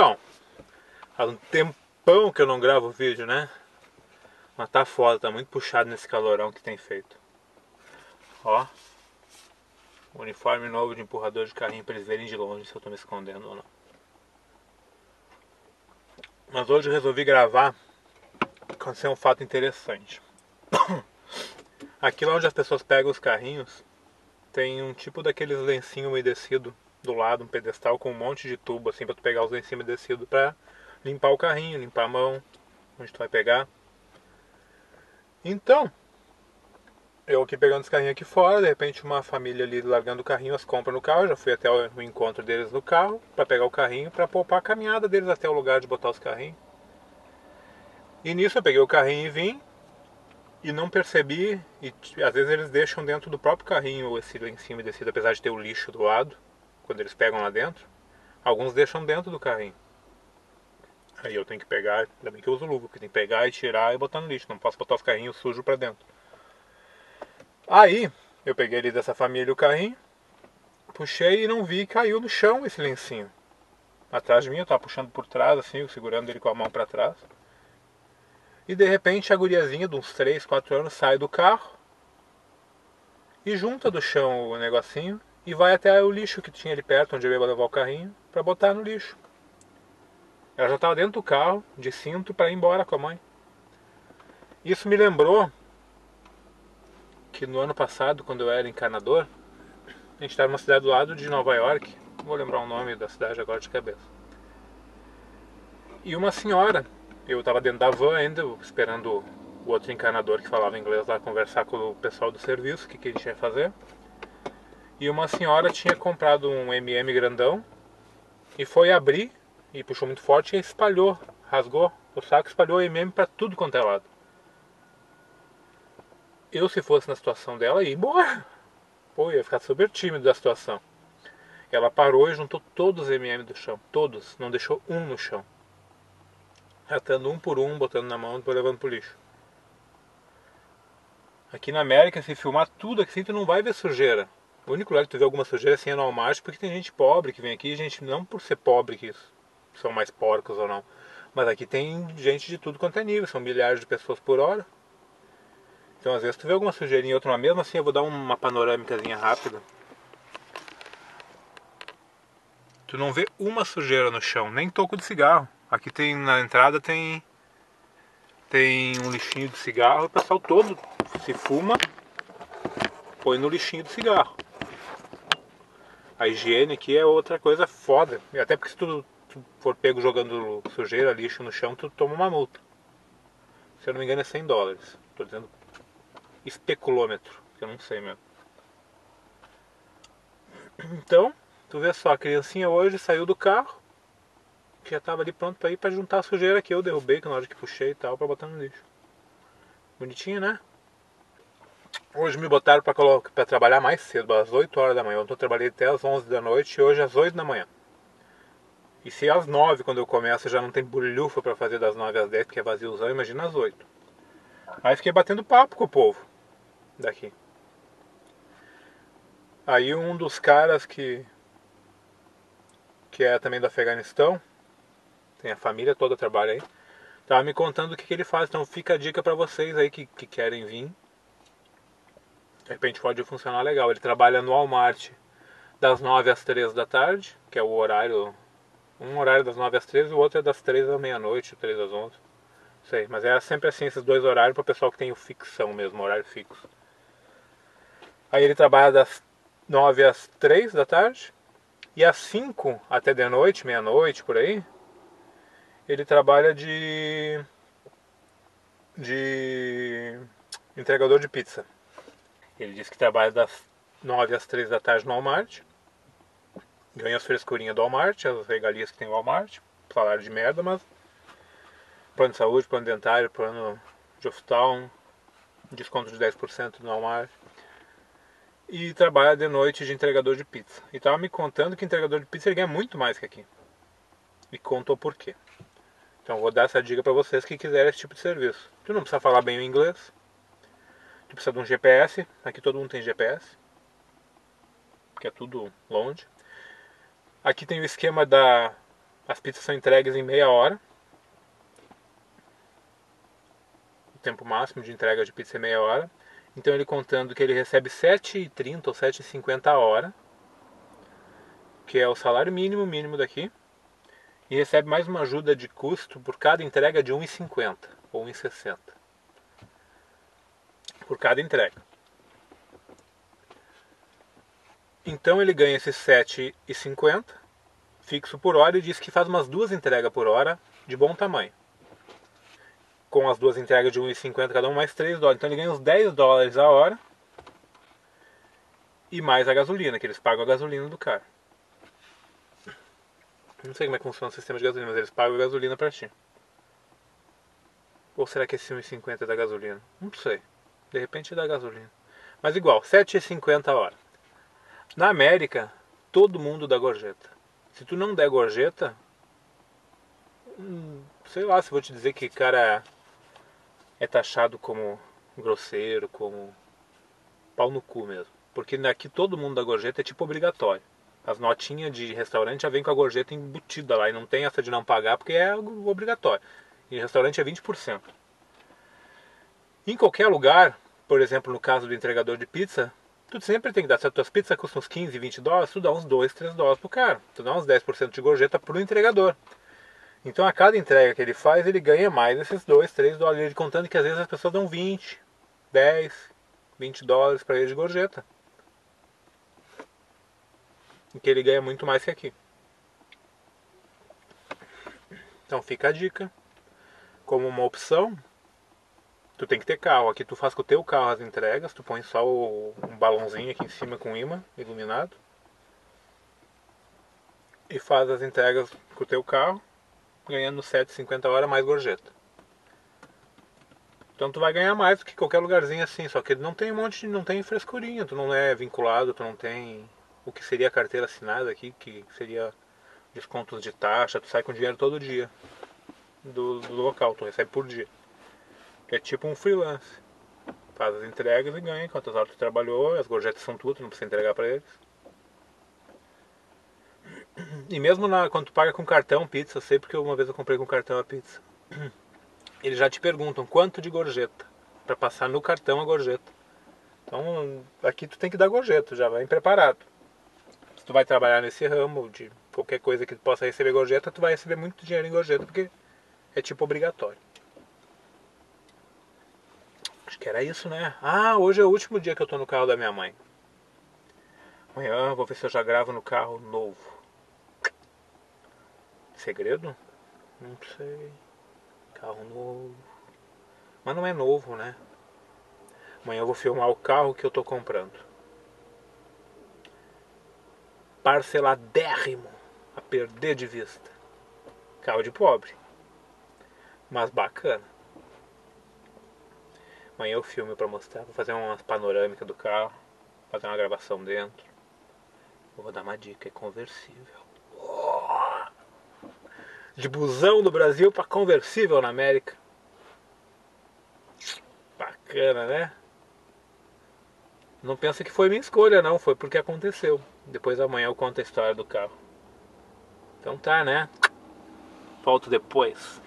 Então, faz um tempão que eu não gravo vídeo, né? Mas tá foda, tá muito puxado nesse calorão que tem feito. Ó. Uniforme novo de empurrador de carrinho pra eles verem de longe se eu tô me escondendo ou não. Mas hoje eu resolvi gravar. Aconteceu um fato interessante. Aqui lá onde as pessoas pegam os carrinhos, tem um tipo daqueles lencinho umedecido do lado, um pedestal com um monte de tubo assim para tu pegar os lencinhos umedecidos para limpar o carrinho, limpar a mão, onde tu vai pegar. Então, eu aqui pegando os carrinhos aqui fora, de repente uma família ali largando o carrinho, as compras no carro, já fui até o encontro deles no carro para pegar o carrinho, para poupar a caminhada deles até o lugar de botar os carrinhos. E nisso eu peguei o carrinho e vim, e não percebi, e às vezes eles deixam dentro do próprio carrinho esse em cima descido, apesar de ter o lixo do lado, quando eles pegam lá dentro, alguns deixam dentro do carrinho. Aí eu tenho que pegar, ainda bem que eu uso luva, porque tem que pegar e tirar e botar no lixo, não posso botar os carrinhos sujos para dentro. Aí eu peguei ali dessa família o carrinho, puxei e não vi, caiu no chão esse lencinho. Atrás de mim, eu tava puxando por trás, assim, segurando ele com a mão para trás. E de repente a guriazinha de uns 3, 4 anos sai do carro e junta do chão o negocinho e vai até o lixo que tinha ali perto, onde eu ia levar o carrinho, para botar no lixo. Ela já estava dentro do carro, de cinto, para ir embora com a mãe. Isso me lembrou que no ano passado, quando eu era encanador, a gente estava numa cidade do lado de Nova York, vou lembrar o nome da cidade agora de cabeça. E uma senhora eu estava dentro da van ainda, esperando o outro encanador que falava inglês lá conversar com o pessoal do serviço, o que, que a gente ia fazer. E uma senhora tinha comprado um MM grandão e foi abrir e puxou muito forte e espalhou, rasgou o saco, espalhou o MM para tudo quanto é lado. Eu, se fosse na situação dela, ia embora. Pô, ia ficar super tímido da situação. Ela parou e juntou todos os MM do chão, todos, não deixou um no chão ratando um por um, botando na mão e levando pro lixo. Aqui na América, se filmar tudo aqui, tu não vai ver sujeira. O único lugar que tu vê alguma sujeira assim é no Walmart, porque tem gente pobre que vem aqui, gente não por ser pobre que são mais porcos ou não. Mas aqui tem gente de tudo quanto é nível, são milhares de pessoas por hora. Então às vezes tu vê alguma sujeirinha outra, mas mesmo assim eu vou dar uma panorâmicazinha rápida. Tu não vê uma sujeira no chão, nem toco de cigarro. Aqui tem na entrada tem tem um lixinho de cigarro, o pessoal todo se fuma, põe no lixinho de cigarro. A higiene aqui é outra coisa foda. Até porque se tu, tu, for pego jogando sujeira, lixo no chão, tu toma uma multa. Se eu não me engano é 100 dólares. Tô dizendo especulômetro, que eu não sei mesmo. Então, tu vê só, a criancinha hoje saiu do carro, que já estava ali pronto para ir para juntar a sujeira que eu derrubei na hora que puxei e tal para botar no lixo. Bonitinho, né? Hoje me botaram para trabalhar mais cedo, às 8 horas da manhã. Ontem eu trabalhei até às 11 da noite e hoje às 8 da manhã. E se às 9 quando eu começo já não tem bulhufa para fazer das 9 às 10 porque é vaziozão, imagina às 8. Aí fiquei batendo papo com o povo daqui. Aí um dos caras que que é também do Afeganistão, tem a família toda trabalha aí. Tava me contando o que, que ele faz, então fica a dica para vocês aí que, que querem vir. De repente pode funcionar legal. Ele trabalha no Walmart das 9 às 3 da tarde, que é o horário. Um horário das 9 às 3 e o outro é das 3 à meia-noite, 3 às 11. Sei, mas é sempre assim esses dois horários para o pessoal que tem o fixão mesmo, horário fixo. Aí ele trabalha das 9 às 3 da tarde e às 5 até de noite, meia-noite, por aí, ele trabalha de de entregador de pizza. Ele diz que trabalha das 9 às 3 da tarde no Walmart. Ganha as frescurinhas do Walmart, as regalias que tem o Walmart. Salário de merda, mas plano de saúde, plano dentário, plano de hospital, desconto de 10% no Walmart. E trabalha de noite de entregador de pizza. E estava me contando que entregador de pizza ele ganha muito mais que aqui. E contou por quê. Então vou dar essa dica para vocês que quiserem esse tipo de serviço. Tu não precisa falar bem o inglês. Tu precisa de um GPS. Aqui todo mundo tem GPS. Que é tudo longe. Aqui tem o esquema da As pizzas são entregues em meia hora. O tempo máximo de entrega de pizza é meia hora. Então ele contando que ele recebe 7,30 ou 7,50 a hora, que é o salário mínimo mínimo daqui, e recebe mais uma ajuda de custo por cada entrega de 1,50 ou 1,60 por cada entrega. Então ele ganha esses 7,50 fixo por hora e diz que faz umas duas entregas por hora de bom tamanho com as duas entregas de 1,50 cada um, mais 3 dólares. Então ele ganha uns 10 dólares a hora. E mais a gasolina, que eles pagam a gasolina do carro. Não sei como é que funciona o sistema de gasolina, mas eles pagam a gasolina pra ti. Ou será que esse 1,50 é da gasolina? Não sei. De repente da gasolina. Mas igual, 7,50 a hora. Na América, todo mundo dá gorjeta. Se tu não der gorjeta, hum, sei lá se vou te dizer que cara é taxado como grosseiro, como pau no cu mesmo. Porque aqui todo mundo da gorjeta é tipo obrigatório. As notinhas de restaurante já vem com a gorjeta embutida lá e não tem essa de não pagar porque é obrigatório. E restaurante é 20%. Em qualquer lugar, por exemplo, no caso do entregador de pizza, tu sempre tem que dar. Se as tuas pizzas custam uns 15, 20 dólares, tu dá uns 2, 3 dólares pro cara. Tu dá uns 10% de gorjeta pro entregador. Então a cada entrega que ele faz, ele ganha mais esses 2, 3 dólares. Ele contando que às vezes as pessoas dão 20, 10, 20 dólares para ele de gorjeta. E que ele ganha muito mais que aqui. Então fica a dica. Como uma opção, tu tem que ter carro. Aqui tu faz com o teu carro as entregas, tu põe só o, um balãozinho aqui em cima com imã iluminado. E faz as entregas com o teu carro ganhando 7,50 hora mais gorjeta. Então tu vai ganhar mais do que qualquer lugarzinho assim, só que não tem um monte de, não tem frescurinha, tu não é vinculado, tu não tem o que seria a carteira assinada aqui, que seria descontos de taxa, tu sai com dinheiro todo dia do, do local, tu recebe por dia. Que é tipo um freelance. Faz as entregas e ganha quantas horas tu trabalhou, as gorjetas são tudo, não precisa entregar para eles. E mesmo na, quando tu paga com cartão pizza, eu sei porque uma vez eu comprei com cartão a pizza. Eles já te perguntam quanto de gorjeta para passar no cartão a gorjeta. Então aqui tu tem que dar gorjeta, já vai preparado. Se tu vai trabalhar nesse ramo de qualquer coisa que tu possa receber gorjeta, tu vai receber muito dinheiro em gorjeta porque é tipo obrigatório. Que era isso, né? Ah, hoje é o último dia que eu tô no carro da minha mãe. Amanhã vou ver se eu já gravo no carro novo. Segredo? Não sei. Carro novo. Mas não é novo, né? Amanhã eu vou filmar o carro que eu tô comprando. Parceladérrimo. A perder de vista. Carro de pobre. Mas bacana. Amanhã eu filme para mostrar. Vou fazer uma panorâmica do carro. Fazer uma gravação dentro. Vou dar uma dica. É conversível de busão do Brasil para conversível na América. Bacana, né? Não pensa que foi minha escolha, não. Foi porque aconteceu. Depois amanhã eu conto a história do carro. Então tá, né? Volto depois.